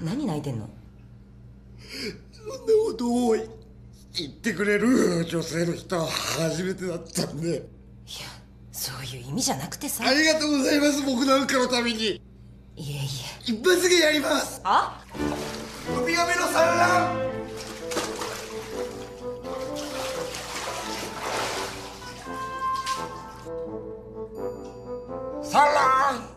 何泣いてんの？そんなことを言ってくれる女性の人は初めてだったんで。いやそういう意味じゃなくてさ。ありがとうございます僕なんかのために。いえいえ。一発芸やります。あ？ウミガメの産卵産卵